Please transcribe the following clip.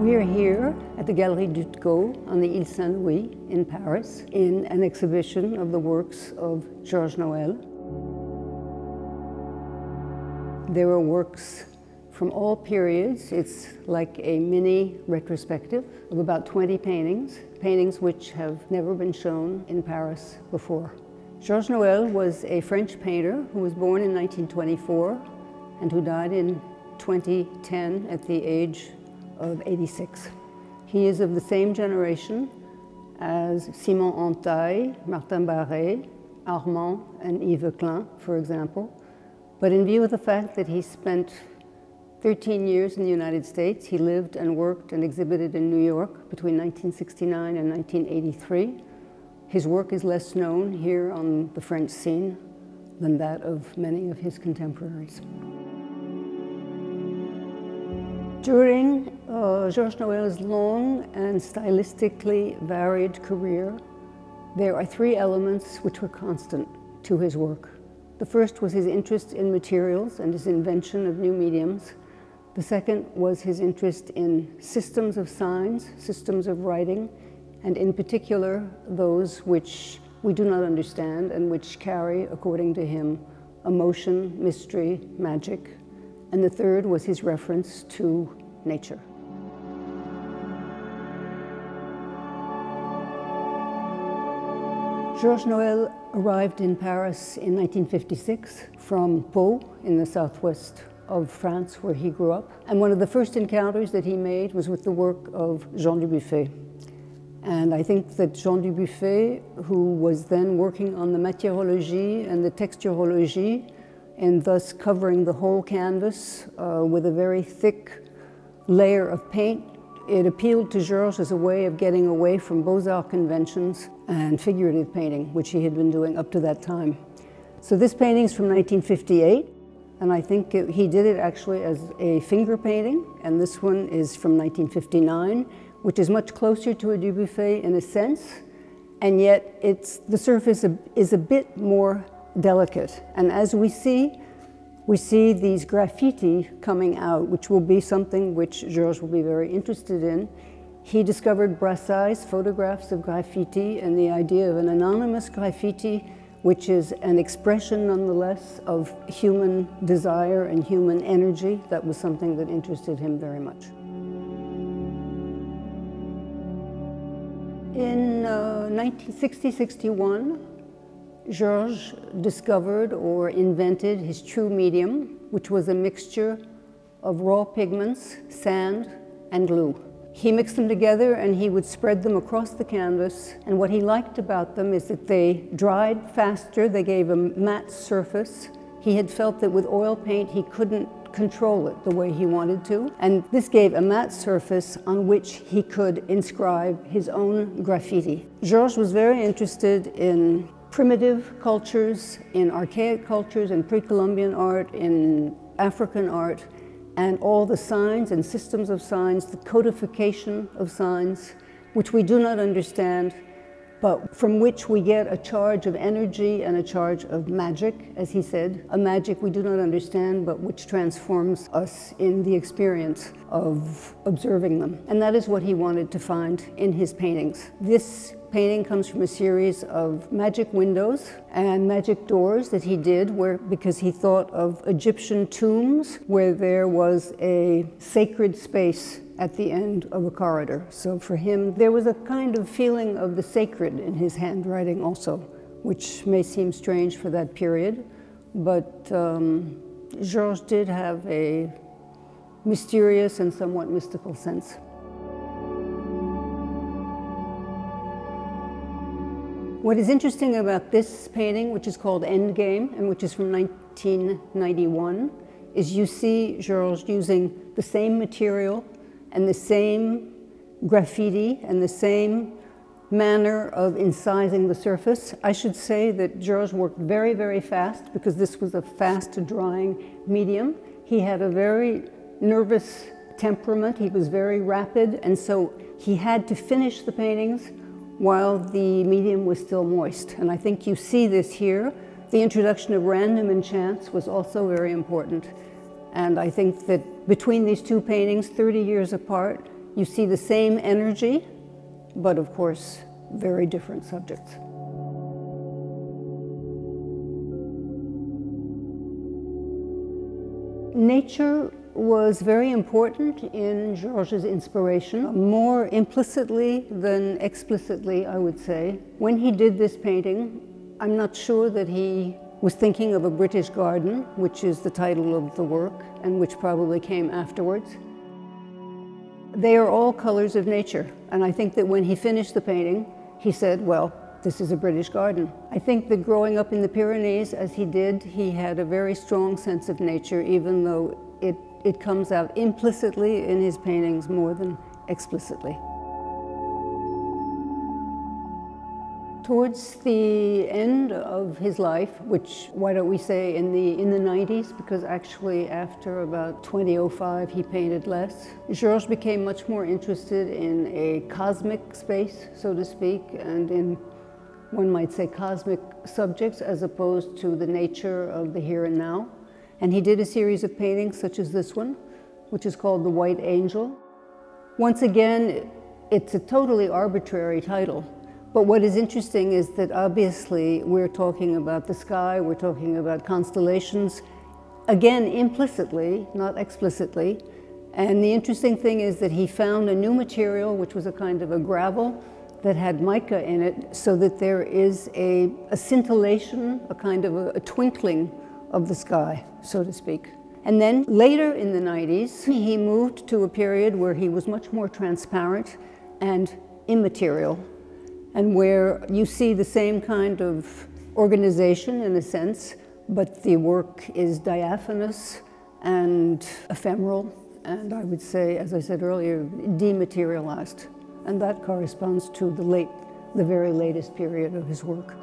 We are here at the Galerie Dutko on the Ile Saint-Louis in Paris in an exhibition of the works of Georges Noël. There are works from all periods. It's like a mini retrospective of about 20 paintings, paintings which have never been shown in Paris before. Georges Noël was a French painter who was born in 1924 and who died in 2010 at the age of 86. He is of the same generation as Simon Hantaï, Martin Barré, Arman, and Yves Klein, for example. But in view of the fact that he spent 13 years in the United States, he lived and worked and exhibited in New York between 1969 and 1983. His work is less known here on the French scene than that of many of his contemporaries. During uh, Georges Noël's long and stylistically varied career, there are three elements which were constant to his work. The first was his interest in materials and his invention of new mediums. The second was his interest in systems of signs, systems of writing, and in particular, those which we do not understand and which carry, according to him, emotion, mystery, magic, and the third was his reference to nature. Georges Noël arrived in Paris in 1956 from Pau in the southwest of France where he grew up. And one of the first encounters that he made was with the work of Jean Dubuffet. And I think that Jean Dubuffet, who was then working on the matérologie and the texturologie, and thus covering the whole canvas uh, with a very thick layer of paint. It appealed to Georges as a way of getting away from Beaux-Arts conventions and figurative painting, which he had been doing up to that time. So this painting is from 1958, and I think it, he did it actually as a finger painting, and this one is from 1959, which is much closer to a Dubuffet in a sense, and yet it's, the surface is a bit more delicate. And as we see, we see these graffiti coming out, which will be something which Georges will be very interested in. He discovered Brassai's photographs of graffiti and the idea of an anonymous graffiti, which is an expression nonetheless of human desire and human energy. That was something that interested him very much. In uh, 1960-61, Georges discovered or invented his true medium, which was a mixture of raw pigments, sand, and glue. He mixed them together and he would spread them across the canvas. And what he liked about them is that they dried faster, they gave a matte surface. He had felt that with oil paint he couldn't control it the way he wanted to. And this gave a matte surface on which he could inscribe his own graffiti. Georges was very interested in primitive cultures, in archaic cultures, in pre-Columbian art, in African art, and all the signs and systems of signs, the codification of signs, which we do not understand, but from which we get a charge of energy and a charge of magic, as he said, a magic we do not understand, but which transforms us in the experience of observing them. And that is what he wanted to find in his paintings. This painting comes from a series of magic windows and magic doors that he did where because he thought of Egyptian tombs where there was a sacred space at the end of a corridor. So for him, there was a kind of feeling of the sacred in his handwriting also, which may seem strange for that period, but um, Georges did have a mysterious and somewhat mystical sense. What is interesting about this painting, which is called Endgame, and which is from 1991, is you see Georges using the same material and the same graffiti and the same manner of incising the surface. I should say that Georges worked very, very fast because this was a fast drying medium. He had a very nervous temperament. He was very rapid, and so he had to finish the paintings while the medium was still moist. And I think you see this here. The introduction of random and chance was also very important. And I think that between these two paintings, 30 years apart, You see the same energy, but of course, very different subjects. Nature was very important in Georges' inspiration, more implicitly than explicitly, I would say. When he did this painting, I'm not sure that he was thinking of a British garden, which is the title of the work, and which probably came afterwards. They are all colors of nature, and I think that when he finished the painting, he said, well, this is a British garden. I think that growing up in the Pyrenees, as he did, he had a very strong sense of nature, even though it, it comes out implicitly in his paintings more than explicitly. Towards the end of his life, which why don't we say in the in the 90s, because actually after about 2005 he painted less. Georges became much more interested in a cosmic space, so to speak, and in one might say, cosmic subjects as opposed to the nature of the here and now. And he did a series of paintings such as this one, which is called The White Angel. Once again, it's a totally arbitrary title. But what is interesting is that obviously we're talking about the sky, we're talking about constellations, again, implicitly, not explicitly. And the interesting thing is that he found a new material, which was a kind of a gravel, that had mica in it so that there is a, a scintillation, a kind of a, a twinkling of the sky, so to speak. And then later in the 90s, he moved to a period where he was much more transparent and immaterial, and where you see the same kind of organization in a sense, but the work is diaphanous and ephemeral, and I would say, as I said earlier, dematerialized and that corresponds to the late, the very latest period of his work.